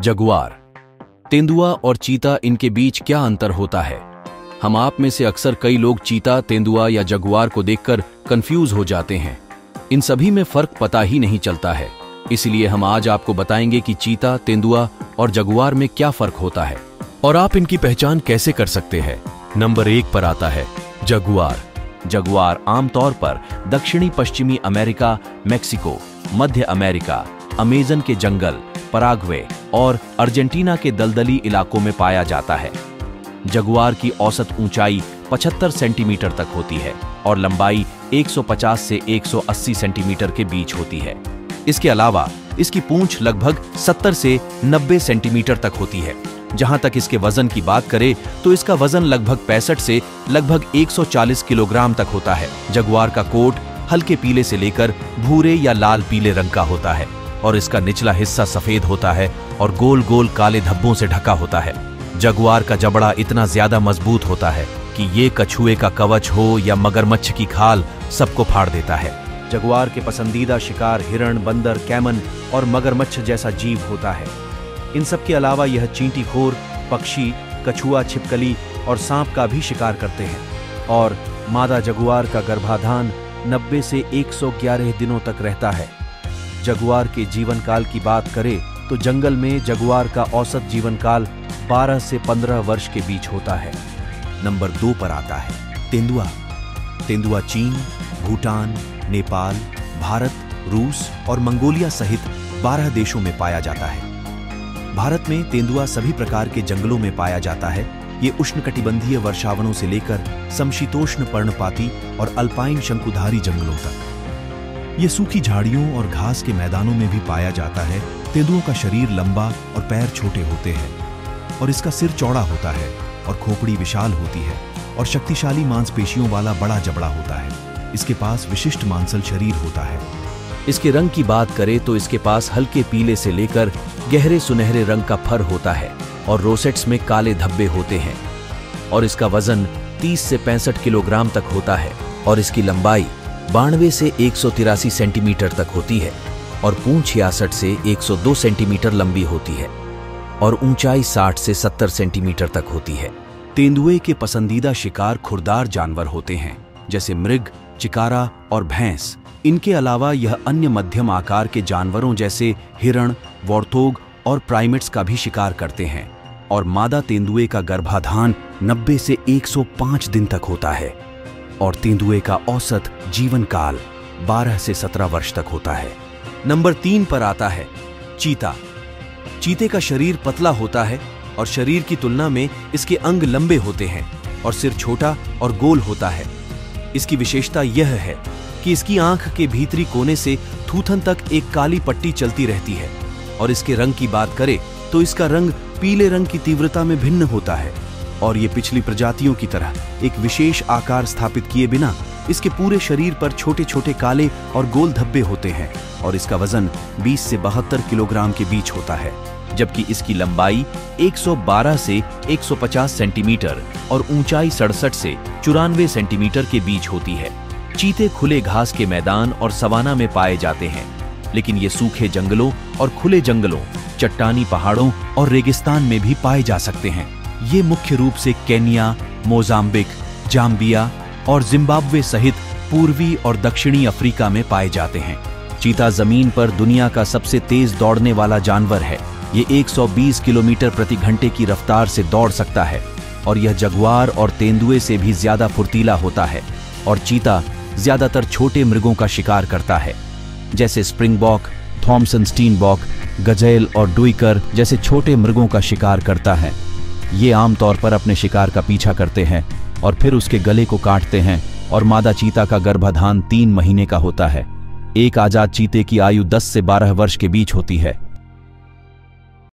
Jaguar. तेंदुआ और चीता इनके बीच क्या अंतर होता है? हम आप में से अक्सर कई लोग चीता, तेंदुआ या जगुआर को देखकर कंफ्यूज हो जाते हैं। इन सभी में फ़र्क पता ही नहीं चलता है। इसलिए हम आज आपको बताएँगे कि चीता, तेंदुआ और जगुआर में क्या फ़र्क होता है। और आप इनकी पहचान कैसे कर सकते हैं? नंबर एक पर आता है, जगुआर। जगुआर आमतौर पर दक्षिणी पश्चिमी अमेरिका, मेक्सिको, मध्य अमेरिका, अमेजन के जंगल पराग्वे और अर्जेंटीना के दलदली इलाकों में पाया जाता है। जगुआर की औसत ऊंचाई 75 सेंटीमीटर तक होती है और लंबाई 150 से 180 सेंटीमीटर के बीच होती है। इसके अलावा इसकी पूंछ लगभग 70 से 90 सेंटीमीटर तक होती है। जहाँ तक इसके वज़न की बात करें तो इसका वज़न लगभग पैंसठ से लगभग 140 किलोग्राम तक होता है। जगुआर का कोट हल्के पीले से लेकर भूरे या लाल पीले रंग का होता है। और इसका निचला हिस्सा सफ़ेद होता है और गोल गोल काले धब्बों से ढका होता है। जगुआर का जबड़ा इतना ज़्यादा मज़बूत होता है कि ये कछुए का कवच हो या मगरमच्छ की खाल सबको फाड़ देता है। जगुआर के पसंदीदा शिकार हिरण, बंदर, कैमन और मगरमच्छ जैसा जीव होता है। इन सब के अलावा यह चींटी खोर पक्षी, कछुआ, छिपकली और सांप का भी शिकार करते हैं। और मादा जगुआर का गर्भाधान 90 से 111 दिनों तक रहता है। जगुआर के जीवन काल की बात करें तो जंगल में जगुआर का औसत जीवन काल 12 से 15 वर्ष के बीच होता है। नंबर दो पर आता है, तेंदुआ। तेंदुआ चीन, भूटान, नेपाल, भारत, रूस और मंगोलिया सहित 12 देशों में पाया जाता है। भारत में तेंदुआ सभी प्रकार के जंगलों में पाया जाता है। ये उष्णकटिबंधीय वर्षावनों से लेकर समशीतोष्ण पर्णपाती और अल्पाइन शंकुधारी जंगलों तक। ये सूखी झाड़ियों और घास के मैदानों में भी पाया जाता है। तेंदुओं का शरीर लंबा और पैर छोटे होते हैं और इसका सिर चौड़ा होता है और खोपड़ी विशाल होती है और शक्तिशाली मांसपेशियों वाला बड़ा जबड़ा होता है। इसके पास विशिष्ट मांसल शरीर होता है। इसके रंग की बात करें तो इसके पास हल्के पीले से लेकर गहरे सुनहरे रंग का फर होता है और रोसेट्स में काले धब्बे होते हैं और इसका वज़न 30 से पैंसठ किलोग्राम तक होता है और इसकी लंबाई बानवे से एक सौ तिरासी सेंटीमीटर तक होती है और पूंछ छियासठ से 102 सेंटीमीटर लंबी होती है और ऊंचाई 60 से 70 सेंटीमीटर तक होती है। तेंदुए के पसंदीदा शिकार खुरदार जानवर होते हैं, जैसे मृग, चिकारा और भैंस। इनके अलावा यह अन्य मध्यम आकार के जानवरों जैसे हिरण वॉर्थोग और प्राइमेट्स का भी शिकार करते हैं, और मादा तेंदुए का गर्भाधान 90 से 105 दिन तक होता है। और तेंदुए का औसत जीवन काल 12 से 17 वर्ष तक होता है। नंबर तीन पर आता है, चीता। चीते का शरीर पतला होता है और शरीर की तुलना में इसके अंग लंबे होते हैं और सिर छोटा और गोल होता है। इसकी विशेषता यह है कि इसकी आँख के भीतरी कोने से थूथन तक एक काली पट्टी चलती रहती है और इसके रंग की बात करें तो इसका रंग पीले रंग की तीव्रता में भिन्न होता है। और ये पिछली प्रजातियों की तरह एक विशेष आकार स्थापित किए बिना इसके पूरे शरीर पर छोटे छोटे काले और गोल धब्बे होते हैं और इसका वज़न 20 से बहत्तर किलोग्राम के बीच होता है, जबकि इसकी लंबाई 112 से 150 सेंटीमीटर और ऊंचाई सड़सठ से चौरानवे सेंटीमीटर के बीच होती है। चीते खुले घास के मैदान और सवाना में पाए जाते हैं, लेकिन ये सूखे जंगलों और खुले जंगलों, चट्टानी पहाड़ों और रेगिस्तान में भी पाए जा सकते हैं। ये मुख्य रूप से केनिया, मोजाम्बिक, जाम्बिया और जिम्बाब्वे सहित पूर्वी और दक्षिणी अफ्रीका में पाए जाते हैं। चीता ज़मीन पर दुनिया का सबसे तेज दौड़ने वाला जानवर है। ये 120 किलोमीटर प्रति घंटे की रफ्तार से दौड़ सकता है और यह जगुआर और तेंदुए से भी ज़्यादा फुर्तीला होता है और चीता ज़्यादातर छोटे मृगों का शिकार करता है, जैसे स्प्रिंगबॉक, थॉमसन स्टीनबॉक, गजेल और डुइकर जैसे छोटे मृगों का शिकार करता है। ये आमतौर पर अपने शिकार का पीछा करते हैं और फिर उसके गले को काटते हैं और मादा चीता का गर्भाधान तीन महीने का होता है। एक आज़ाद चीते की आयु 10 से 12 वर्ष के बीच होती है।